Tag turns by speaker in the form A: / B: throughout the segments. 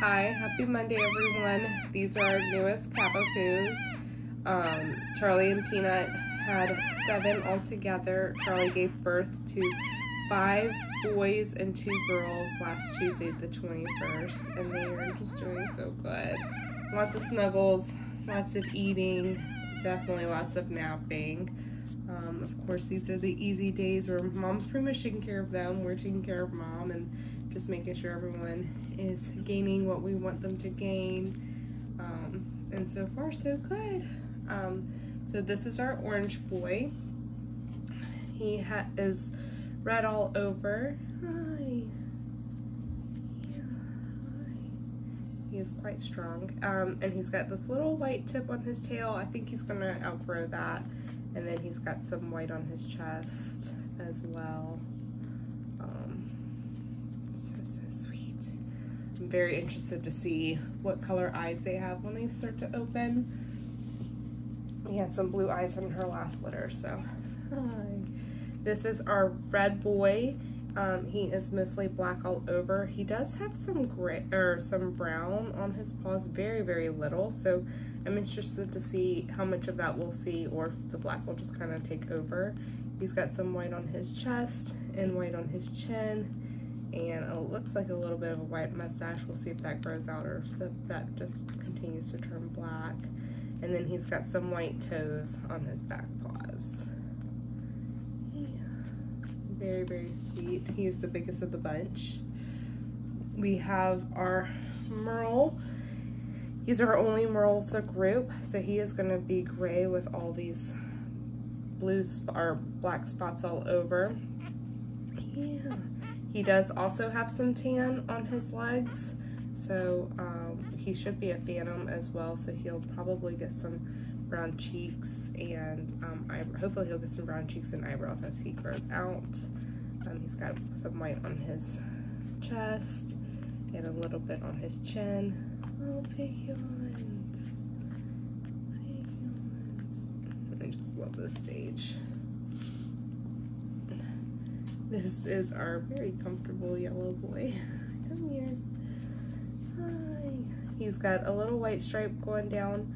A: Hi, happy Monday, everyone. These are our newest Cavapoos. Um, Charlie and Peanut had seven altogether. Charlie gave birth to five boys and two girls last Tuesday, the 21st, and they are just doing so good. Lots of snuggles, lots of eating, definitely lots of napping. Um, of course, these are the easy days where mom's pretty much taking care of them. We're taking care of mom and just making sure everyone is gaining what we want them to gain. Um, and so far, so good. Um, so this is our orange boy. He is red all over. Hi. He is quite strong. Um, and he's got this little white tip on his tail. I think he's gonna outgrow that. And then he's got some white on his chest as well. Very interested to see what color eyes they have when they start to open. We had some blue eyes from her last litter, so hi. This is our red boy. Um, he is mostly black all over. He does have some gray or some brown on his paws, very, very little. So I'm interested to see how much of that we'll see or if the black will just kind of take over. He's got some white on his chest and white on his chin and it looks like a little bit of a white mustache. We'll see if that grows out or if the, that just continues to turn black. And then he's got some white toes on his back paws. Yeah. Very, very sweet. He's the biggest of the bunch. We have our Merle. He's our only Merle of the group, so he is going to be gray with all these blue or black spots all over. He does also have some tan on his legs, so um, he should be a phantom as well, so he'll probably get some brown cheeks and um, hopefully he'll get some brown cheeks and eyebrows as he grows out. Um, he's got some white on his chest and a little bit on his chin. Oh. I just love this stage. This is our very comfortable yellow boy. Come here. Hi. He's got a little white stripe going down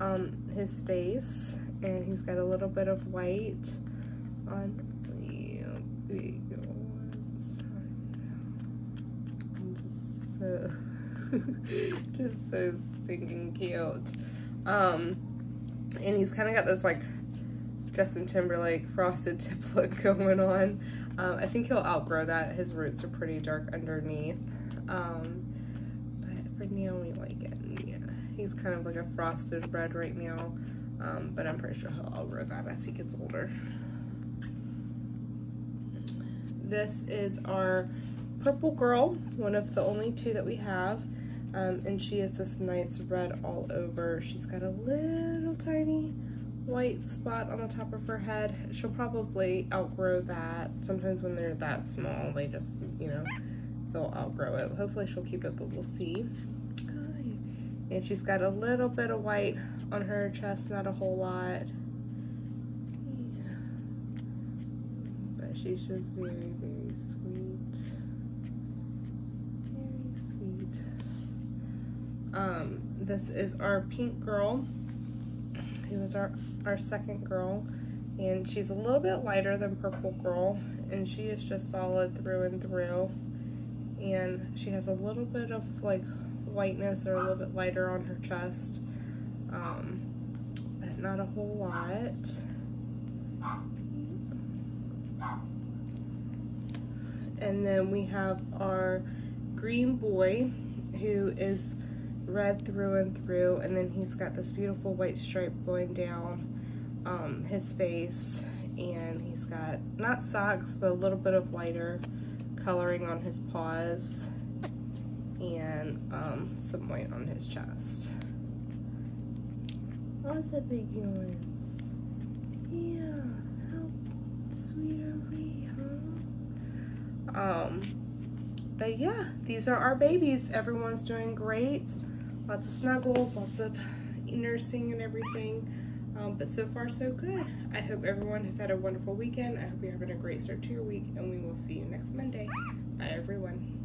A: um, his face, and he's got a little bit of white on the big ones. Just so, just so stinking cute. Um, and he's kind of got this like Justin Timberlake frosted tip look going on. Um, I think he'll outgrow that. His roots are pretty dark underneath. Um, but for now, we like it. Yeah, he's kind of like a frosted red right now. Um, but I'm pretty sure he'll outgrow that as he gets older. This is our purple girl, one of the only two that we have. Um, and she is this nice red all over. She's got a little tiny white spot on the top of her head. She'll probably outgrow that. Sometimes when they're that small, they just, you know, they'll outgrow it. Hopefully she'll keep it, but we'll see. And she's got a little bit of white on her chest, not a whole lot. But she's just very, very sweet. Very sweet. Um, this is our pink girl who is our, our second girl. And she's a little bit lighter than Purple Girl. And she is just solid through and through. And she has a little bit of like whiteness or a little bit lighter on her chest. Um, but not a whole lot. And then we have our green boy who is red through and through and then he's got this beautiful white stripe going down um, his face and he's got not socks but a little bit of lighter coloring on his paws and um, some white on his chest. Lots of big ones. Yeah, how sweet are we, huh? Um, but yeah, these are our babies. Everyone's doing great lots of snuggles, lots of nursing and everything. Um, but so far, so good. I hope everyone has had a wonderful weekend. I hope you're having a great start to your week, and we will see you next Monday. Bye, everyone.